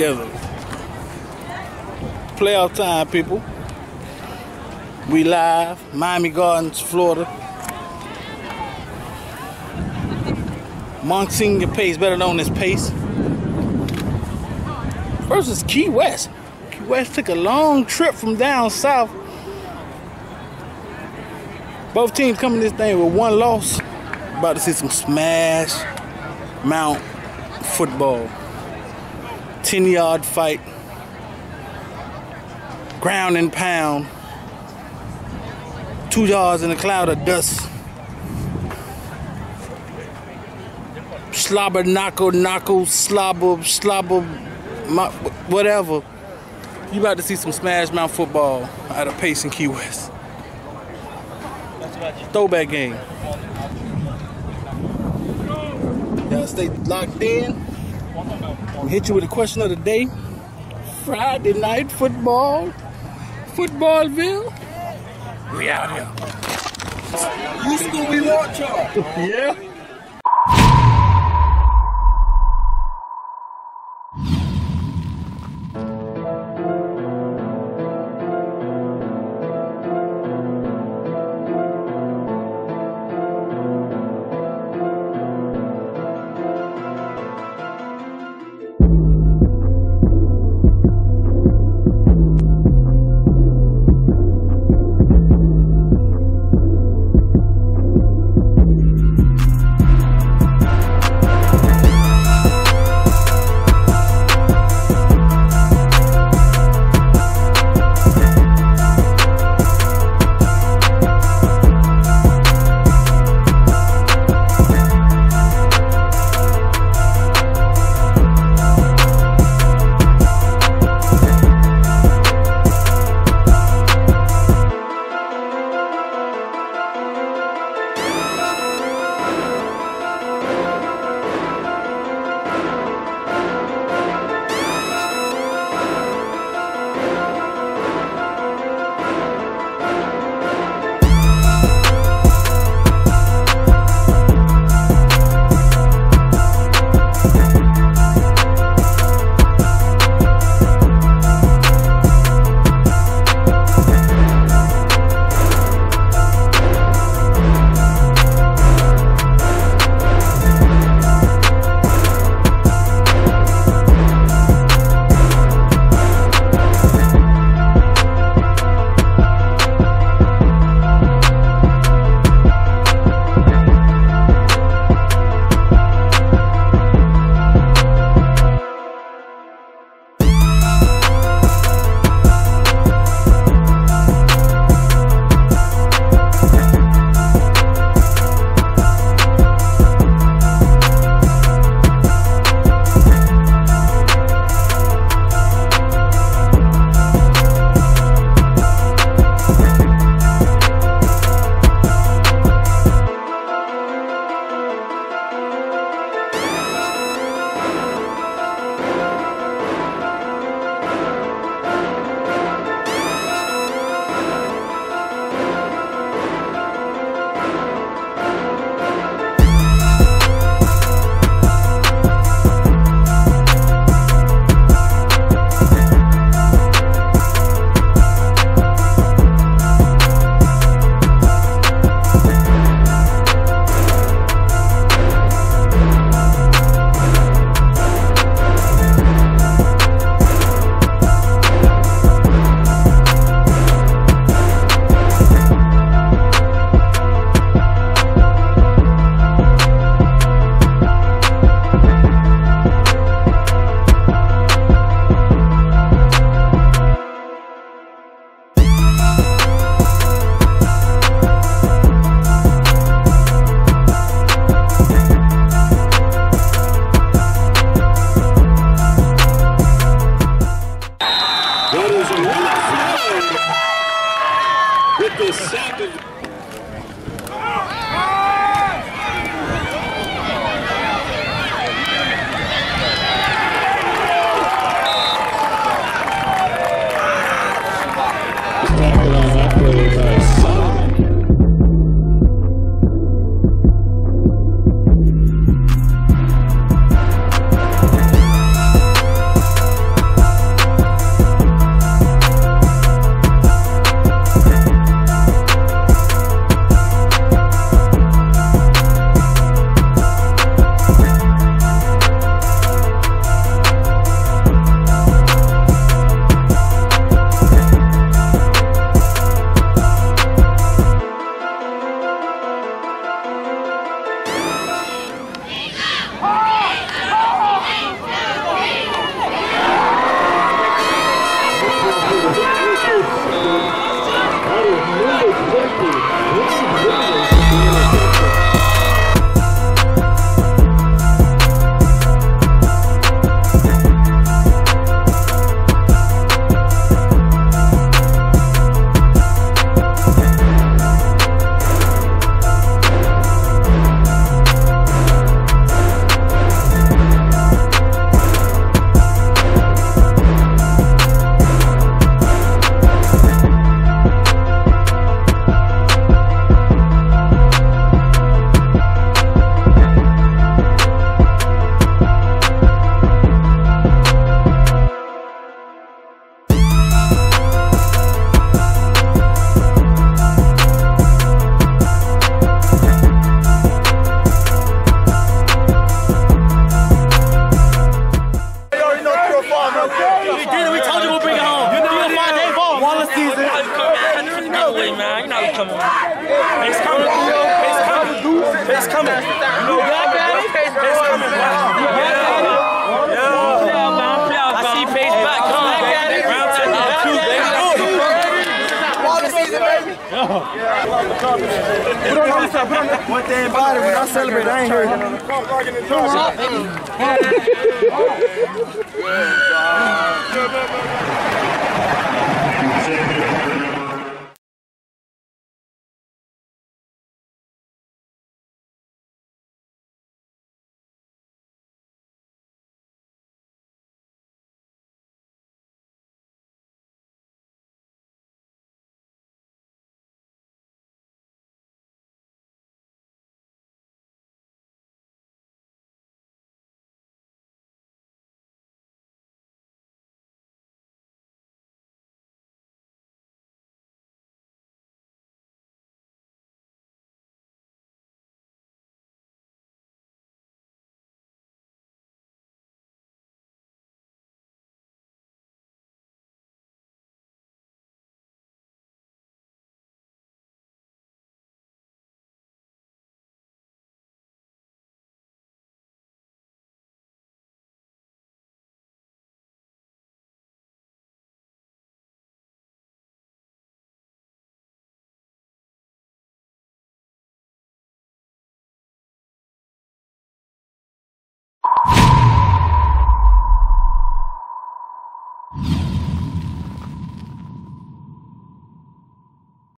together. Playoff time, people. We live, Miami Gardens, Florida. Monsignor Pace, better known as Pace, versus Key West. Key West took a long trip from down south. Both teams coming this thing with one loss. About to see some smash mouth football. 10 yard fight. Ground and pound. Two yards in a cloud of dust. Slobber, knuckle, knuckle, slobber, slobber, whatever. You about to see some smash mouth football out of Pace and Key West. Throwback game. Y'all stay locked in. I'm hit you with a question of the day. Friday night football. Footballville. We out here. You Scooby Watcher. yeah. Coming. Pace coming. Pace coming. Pace coming. You know that, man? Coming, man. Yeah. Yeah. I see Pace back. Come on. Round two. Round two, baby. Wallace season, baby. One thing about it, when I celebrate, I ain't heard it.